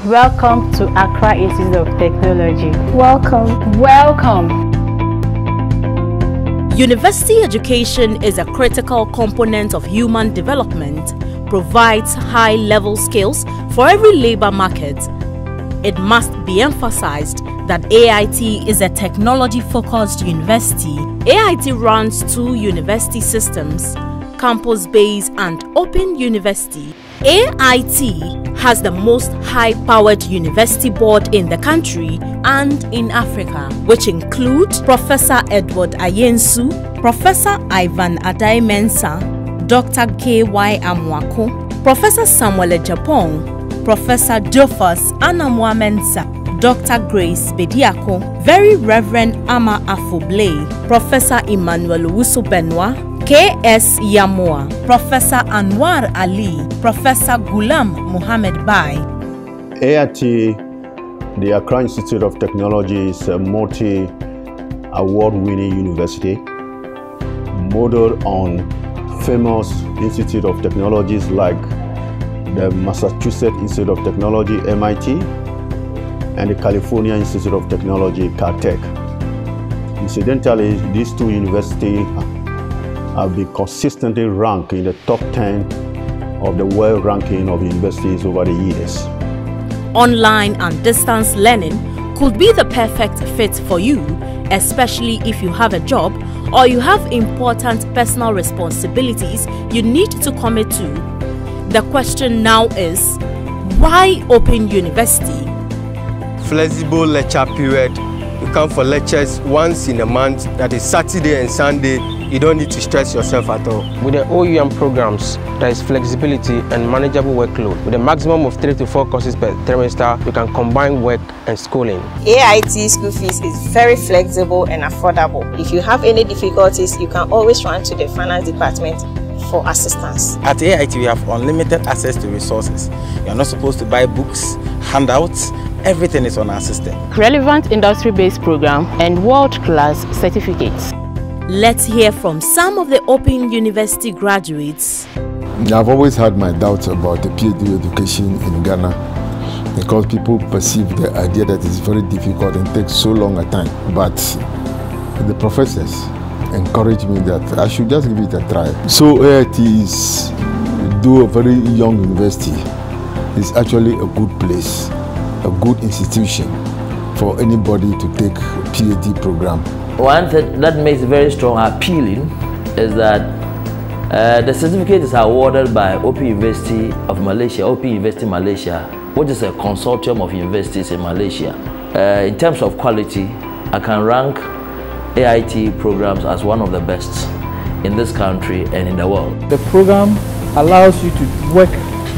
Welcome to Accra Institute of Technology. Welcome. Welcome. University education is a critical component of human development, provides high level skills for every labor market. It must be emphasized that AIT is a technology focused university. AIT runs two university systems campus based and open university. AIT has the most high powered university board in the country and in Africa, which include Professor Edward Ayensu, Professor Ivan Addae-Mensah, Dr. K.Y. Amoako, Professor Samuel Japong, Professor Jofas Anamwa Mensah, Dr. Grace Bediako, Very Reverend Ama Afo Blay, Professor Emmanuel Owusu-Bennoah, K.S. Yamua, Professor Anwar Ali, Professor Gulam Muhammad Bai. AIT, the Accra Institute of Technology, is a multi award winning university modeled on famous institute of technologies like the Massachusetts Institute of Technology, MIT, and the California Institute of Technology, Caltech. Incidentally, these two universities have been consistently ranked in the top 10 of the world ranking of universities over the years. Online and distance learning could be the perfect fit for you, especially if you have a job or you have important personal responsibilities you need to commit to. The question now is why Open University? Flexible lecture period. You come for lectures once in a month, that is Saturday and Sunday you don't need to stress yourself at all. With the OUM programs, there is flexibility and manageable workload. With a maximum of three to four courses per trimester, you can combine work and schooling. AIT school fees is very flexible and affordable. If you have any difficulties, you can always run to the finance department for assistance. At AIT, we have unlimited access to resources. You are not supposed to buy books, handouts, everything is on our system. Relevant industry-based program and world-class certificates. Let's hear from some of the Open University graduates. I've always had my doubts about the PhD education in Ghana because people perceive the idea that it's very difficult and takes so long a time. But the professors encouraged me that I should just give it a try. So AIT is, though a very young university, is actually a good place, a good institution for anybody to take PhD program. One thing that makes it very strong appealing is that uh, the certificate is awarded by Open University of Malaysia, Open University Malaysia, which is a consortium of universities in Malaysia. Uh, in terms of quality, I can rank AIT programs as one of the best in this country and in the world. The program allows you to work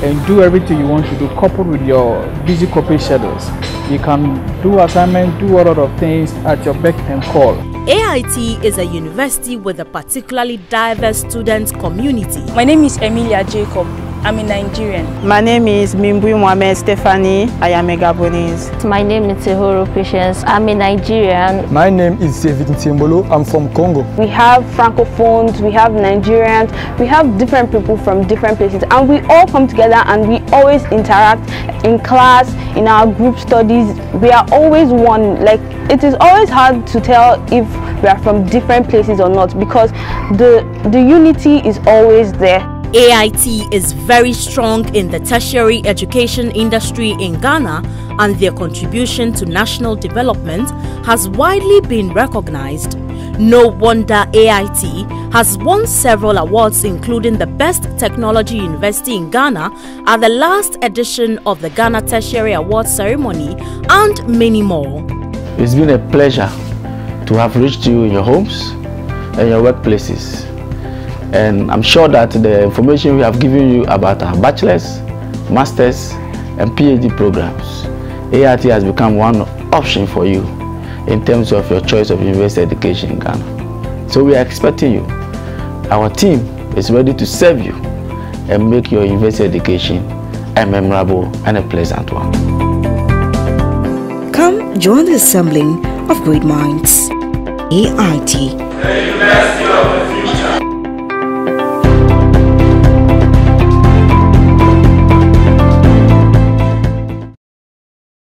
and do everything you want to do coupled with your busy corporate schedules. You can do assignment, do a lot of things at your beck and call. AIT is a university with a particularly diverse student community. My name is Emilia Jacob. I'm a Nigerian. My name is Mimbui Mohamed Stephanie. I am a Gabonese. My name is Tehoro Patience. I'm a Nigerian. My name is David Timbolo. I'm from Congo. We have Francophones, we have Nigerians, we have different people from different places and we all come together and we always interact in class, in our group studies. We are always one. Like it is always hard to tell if we are from different places or not because the the unity is always there. AIT is very strong in the tertiary education industry in Ghana and their contribution to national development has widely been recognized. No wonder AIT has won several awards including the Best Technology University in Ghana at the last edition of the Ghana Tertiary Awards ceremony and many more. It's been a pleasure to have reached you in your homes and your workplaces. And I'm sure that the information we have given you about our bachelor's, master's, and PhD programs, AIT has become one option for you in terms of your choice of university education in Ghana. So we are expecting you. Our team is ready to serve you and make your university education a memorable and a pleasant one. Come join the assembling of great minds. AIT. The